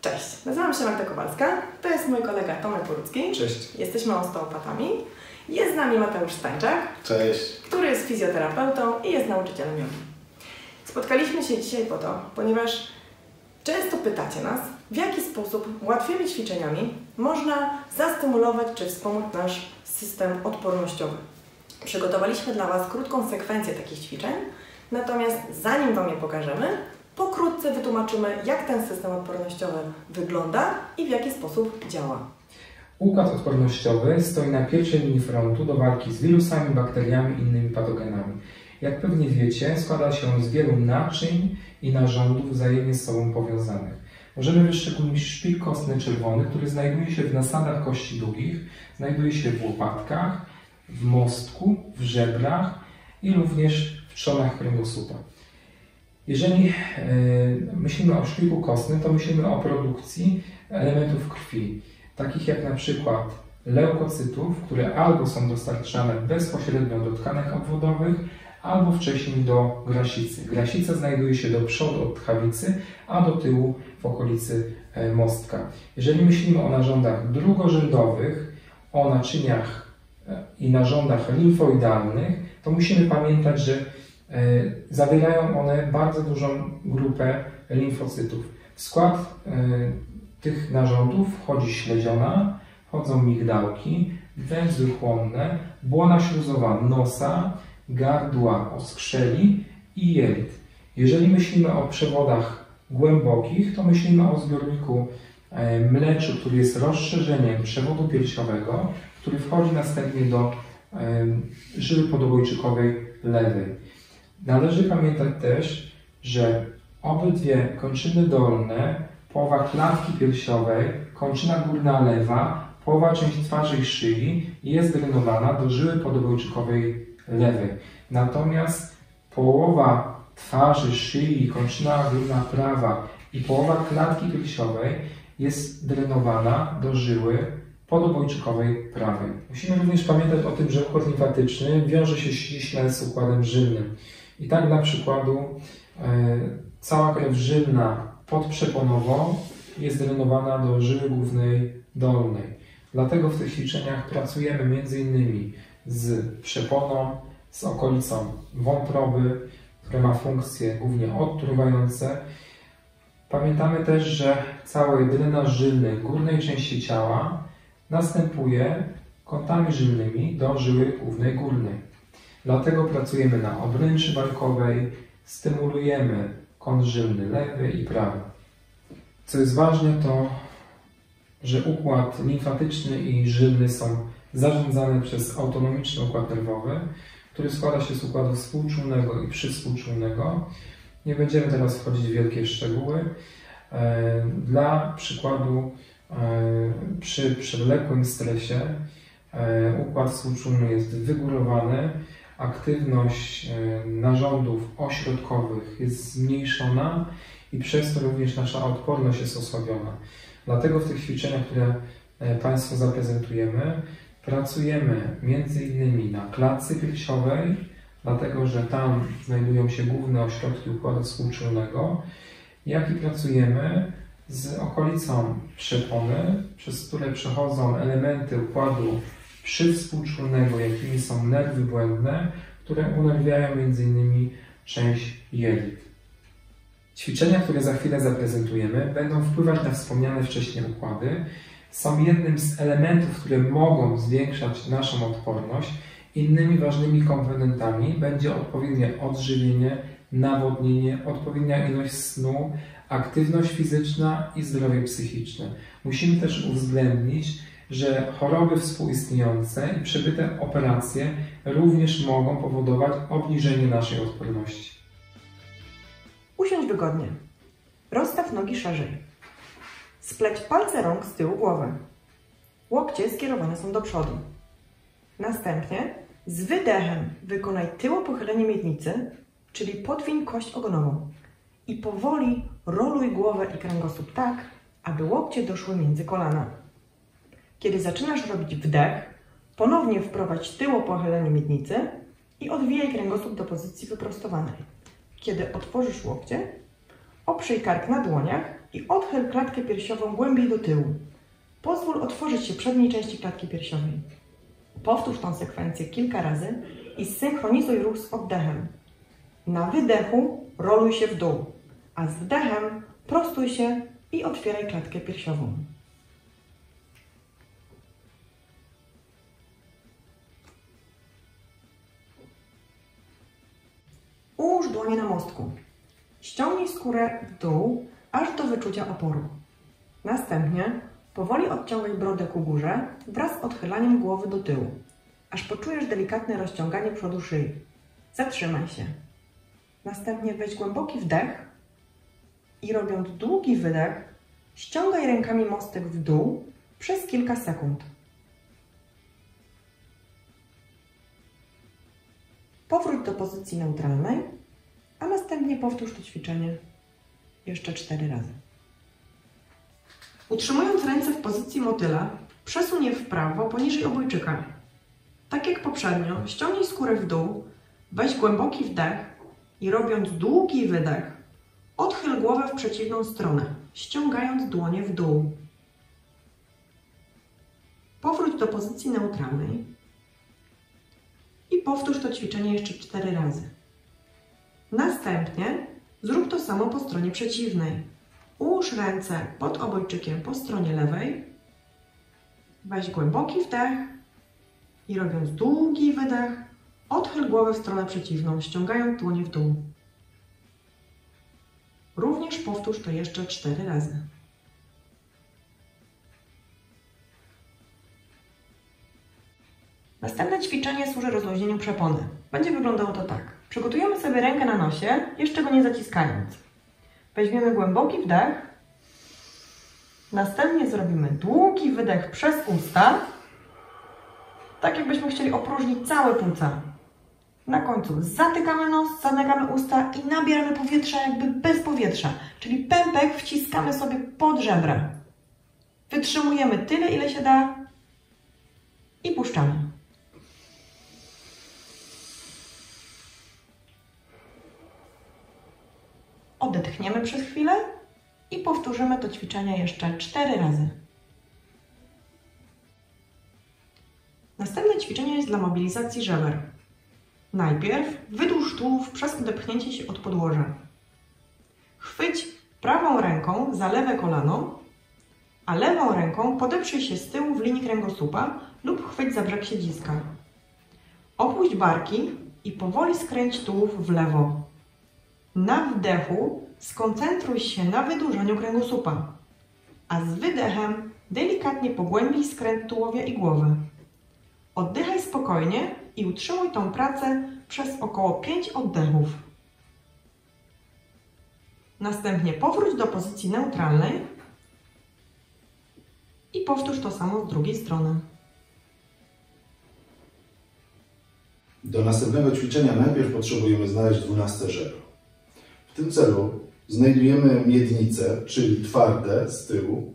Cześć, nazywam się Magda Kowalska, to jest mój kolega Tomek Porucki. Cześć. Jesteśmy osteopatami. Jest z nami Mateusz Stańczak, Cześć. który jest fizjoterapeutą i jest nauczycielem jogi. Spotkaliśmy się dzisiaj po to, ponieważ często pytacie nas, w jaki sposób łatwymi ćwiczeniami można zastymulować czy wspomóc nasz system odpornościowy. Przygotowaliśmy dla Was krótką sekwencję takich ćwiczeń, natomiast zanim Wam je pokażemy, pokrótce wytłumaczymy, jak ten system odpornościowy wygląda i w jaki sposób działa. Układ odpornościowy stoi na pierwszej linii frontu do walki z wirusami, bakteriami i innymi patogenami. Jak pewnie wiecie, składa się on z wielu naczyń i narządów wzajemnie z sobą powiązanych. Możemy wyszczególnić szpik kostny czerwony, który znajduje się w nasadach kości długich, znajduje się w łopatkach, w mostku, w żebrach i również w trzonach kręgosłupa. Jeżeli e, myślimy o szpiku kostnym, to myślimy o produkcji elementów krwi, takich jak na przykład leukocytów, które albo są dostarczane bezpośrednio do tkanek obwodowych, albo wcześniej do grasicy. Grasica znajduje się do przodu od tchawicy, a do tyłu w okolicy e, mostka. Jeżeli myślimy o narządach drugorzędowych, o naczyniach e, i narządach limfoidalnych, to musimy pamiętać, że zawierają one bardzo dużą grupę limfocytów. W skład e, tych narządów wchodzi śledziona, wchodzą migdałki, węzły chłonne, błona śluzowa nosa, gardła oskrzeli i jelit. Jeżeli myślimy o przewodach głębokich, to myślimy o zbiorniku e, mleczu, który jest rozszerzeniem przewodu piersiowego, który wchodzi następnie do żyły podobojczykowej lewej. Należy pamiętać też, że obydwie kończyny dolne, połowa klatki piersiowej, kończyna górna lewa, połowa część twarzy i szyi jest drenowana do żyły podobojczykowej lewej. Natomiast połowa twarzy, szyi, kończyna górna prawa i połowa klatki piersiowej jest drenowana do żyły podobojczykowej prawej. Musimy również pamiętać o tym, że układ limfatyczny wiąże się ściśle z układem żylnym. I tak dla przykładu e, cała krew żylna podprzeponowo jest drenowana do żyły głównej dolnej. Dlatego w tych ćwiczeniach pracujemy m.in. z przeponą, z okolicą wątroby, która ma funkcje głównie odtruwające. Pamiętamy też, że cały drenaż żylny górnej części ciała następuje kątami żylnymi do żyły głównej górnej. Dlatego pracujemy na obręczy barkowej, stymulujemy kąt lewy i prawy. Co jest ważne to, że układ limfatyczny i żylny są zarządzane przez autonomiczny układ nerwowy, który składa się z układu współczulnego i przywspółczulnego. Nie będziemy teraz wchodzić w wielkie szczegóły. E, dla przykładu, e, przy przewlekłym stresie e, układ współczulny jest wygórowany, aktywność e, narządów ośrodkowych jest zmniejszona i przez to również nasza odporność jest osłabiona. Dlatego w tych ćwiczeniach, które e, Państwu zaprezentujemy, pracujemy między innymi na klatce piersiowej, dlatego że tam znajdują się główne ośrodki układu współczulnego, jak i pracujemy z okolicą przepony, przez które przechodzą elementy układu przywspółczulnego, jakimi są nerwy błędne, które unerwiają m.in. część jelit. Ćwiczenia, które za chwilę zaprezentujemy, będą wpływać na wspomniane wcześniej układy. Są jednym z elementów, które mogą zwiększać naszą odporność. Innymi ważnymi komponentami będzie odpowiednie odżywienie, nawodnienie, odpowiednia ilość snu, aktywność fizyczna i zdrowie psychiczne. Musimy też uwzględnić, że choroby współistniejące i przebyte operacje również mogą powodować obniżenie naszej odporności. Usiądź wygodnie. Rozstaw nogi szerzej. Spleć palce rąk z tyłu głowy. Łokcie skierowane są do przodu. Następnie z wydechem wykonaj tyło pochylenie miednicy, czyli podwiń kość ogonową i powoli roluj głowę i kręgosłup tak, aby łokcie doszły między kolana. Kiedy zaczynasz robić wdech, ponownie wprowadź tyło pochylenie miednicy i odwijaj kręgosłup do pozycji wyprostowanej. Kiedy otworzysz łokcie, Oprzyj kark na dłoniach i odchyl klatkę piersiową głębiej do tyłu. Pozwól otworzyć się przedniej części klatki piersiowej. Powtórz tą sekwencję kilka razy i zsynchronizuj ruch z oddechem. Na wydechu roluj się w dół, a z wdechem prostuj się i otwieraj klatkę piersiową. Dłonie na mostku. Ściągnij skórę w dół, aż do wyczucia oporu. Następnie powoli odciągaj brodę ku górze wraz z odchylaniem głowy do tyłu, aż poczujesz delikatne rozciąganie przodu szyi. Zatrzymaj się. Następnie weź głęboki wdech i robiąc długi wydech, ściągaj rękami mostek w dół przez kilka sekund. Powróć do pozycji neutralnej, a następnie powtórz to ćwiczenie jeszcze cztery razy. Utrzymując ręce w pozycji motyla, przesuń je w prawo poniżej obojczyka. Tak jak poprzednio, ściągnij skórę w dół, weź głęboki wdech i robiąc długi wydech, odchyl głowę w przeciwną stronę, ściągając dłonie w dół. Powróć do pozycji neutralnej i powtórz to ćwiczenie jeszcze cztery razy. Następnie zrób to samo po stronie przeciwnej. Ułóż ręce pod obojczykiem po stronie lewej. Weź głęboki wdech i robiąc długi wydech, odchyl głowę w stronę przeciwną, ściągając dłonie w dół. Również powtórz to jeszcze cztery razy. Następne ćwiczenie służy rozluźnieniu przepony. Będzie wyglądało to tak. Przygotujemy sobie rękę na nosie, jeszcze go nie zaciskając. Weźmiemy głęboki wdech. Następnie zrobimy długi wydech przez usta. Tak jakbyśmy chcieli opróżnić całe płuca. Na końcu zatykamy nos, zamykamy usta i nabieramy powietrza jakby bez powietrza. Czyli pępek wciskamy sobie pod żebra. Wytrzymujemy tyle, ile się da i puszczamy. Odetchniemy przez chwilę i powtórzymy to ćwiczenie jeszcze cztery razy. Następne ćwiczenie jest dla mobilizacji żeber. Najpierw wydłuż tułów przez odepchnięcie się od podłoża. Chwyć prawą ręką za lewe kolano, a lewą ręką podeprzyj się z tyłu w linii kręgosłupa lub chwyć za brzeg siedziska. Opuść barki i powoli skręć tułów w lewo. Na wdechu skoncentruj się na wydłużeniu kręgosłupa, a z wydechem delikatnie pogłębij skręt tułowia i głowy. Oddychaj spokojnie i utrzymuj tą pracę przez około 5 oddechów. Następnie powróć do pozycji neutralnej i powtórz to samo z drugiej strony. Do następnego ćwiczenia najpierw potrzebujemy znaleźć 12 żebro. Tym celu znajdujemy miednicę, czyli twarde z tyłu.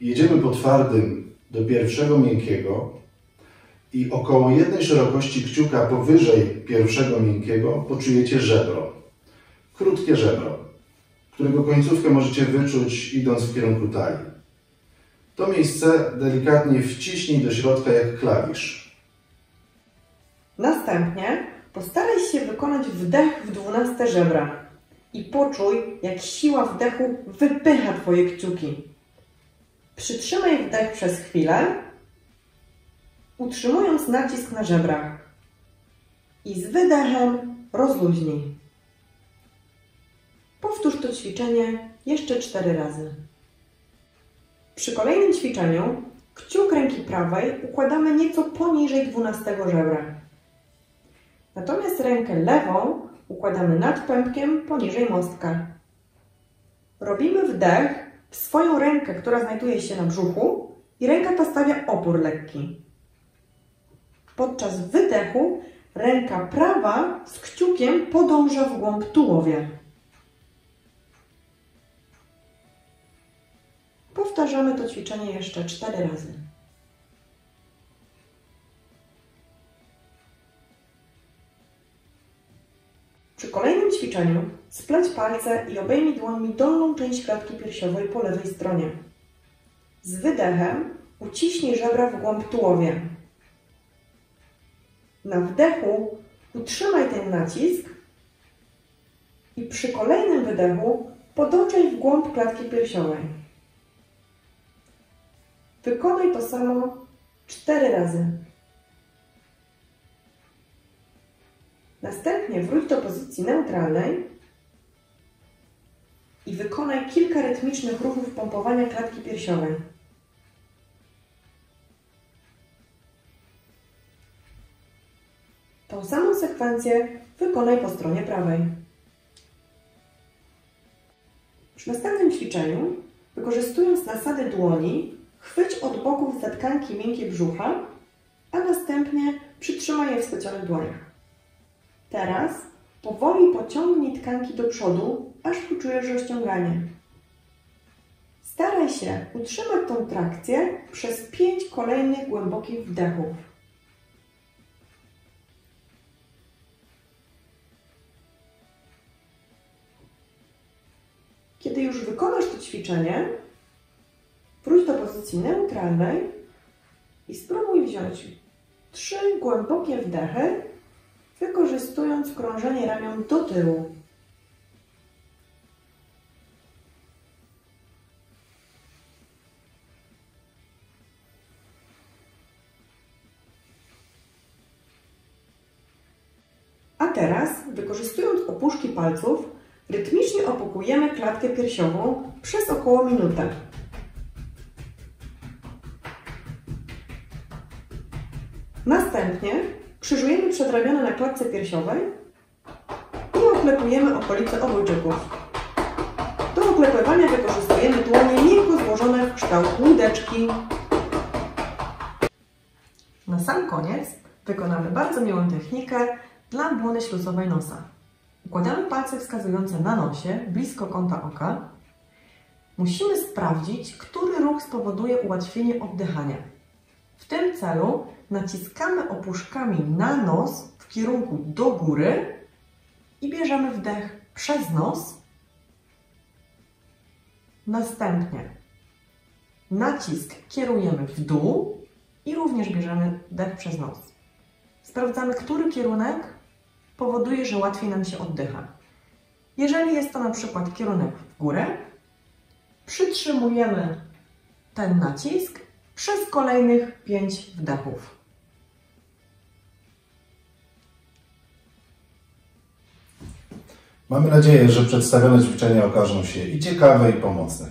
Jedziemy po twardym do pierwszego miękkiego i około jednej szerokości kciuka powyżej pierwszego miękkiego poczujecie żebro. Krótkie żebro, którego końcówkę możecie wyczuć idąc w kierunku talii. To miejsce delikatnie wciśnij do środka jak klawisz. Następnie postaraj się wykonać wdech w dwunaste żebra i poczuj, jak siła wdechu wypycha Twoje kciuki. Przytrzymaj wdech przez chwilę, utrzymując nacisk na żebrach i z wydechem rozluźnij. Powtórz to ćwiczenie jeszcze cztery razy. Przy kolejnym ćwiczeniu kciuk ręki prawej układamy nieco poniżej 12 żebra. Natomiast rękę lewą układamy nad pępkiem poniżej mostka. Robimy wdech w swoją rękę, która znajduje się na brzuchu i ręka ta stawia opór lekki. Podczas wydechu ręka prawa z kciukiem podąża w głąb tułowia. Powtarzamy to ćwiczenie jeszcze cztery razy. Przy kolejnym ćwiczeniu spleć palce i obejmij dłońmi dolną część klatki piersiowej po lewej stronie. Z wydechem uciśnij żebra w głąb tułowia. Na wdechu utrzymaj ten nacisk i przy kolejnym wydechu podążaj w głąb klatki piersiowej. Wykonaj to samo cztery razy. Następnie wróć do pozycji neutralnej i wykonaj kilka rytmicznych ruchów pompowania klatki piersiowej. Tą samą sekwencję wykonaj po stronie prawej. Przy następnym ćwiczeniu, wykorzystując nasady dłoni, chwyć od boków za tkanki miękkie brzucha, a następnie przytrzymaj je w splecionych dłoniach. Teraz powoli pociągnij tkanki do przodu, aż poczujesz rozciąganie. Staraj się utrzymać tą trakcję przez 5 kolejnych głębokich wdechów. Kiedy już wykonasz to ćwiczenie, wróć do pozycji neutralnej i spróbuj wziąć trzy głębokie wdechy, wykorzystując krążenie ramion do tyłu. A teraz, wykorzystując opuszki palców, rytmicznie opukujemy klatkę piersiową przez około minutę. Następnie krzyżujemy przedramiona na klatce piersiowej i oklepujemy okolice obojczyków. Do oklepywania wykorzystujemy dłonie miękko złożone w kształt łódeczki. Na sam koniec wykonamy bardzo miłą technikę dla błony śluzowej nosa. Układamy palce wskazujące na nosie, blisko kąta oka. Musimy sprawdzić, który ruch spowoduje ułatwienie oddychania. W tym celu naciskamy opuszkami na nos w kierunku do góry i bierzemy wdech przez nos. Następnie nacisk kierujemy w dół i również bierzemy wdech przez nos. Sprawdzamy, który kierunek powoduje, że łatwiej nam się oddycha. Jeżeli jest to na przykład kierunek w górę, przytrzymujemy ten nacisk przez kolejnych 5 wdechów. Mamy nadzieję, że przedstawione ćwiczenia okażą się i ciekawe, i pomocne.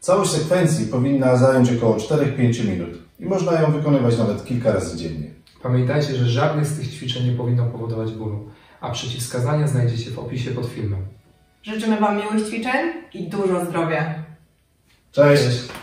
Całość sekwencji powinna zająć około 4-5 minut i można ją wykonywać nawet kilka razy dziennie. Pamiętajcie, że żadnych z tych ćwiczeń nie powinno powodować bólu, a przeciwwskazania znajdziecie w opisie pod filmem. Życzymy Wam miłych ćwiczeń i dużo zdrowia. Cześć. Cześć!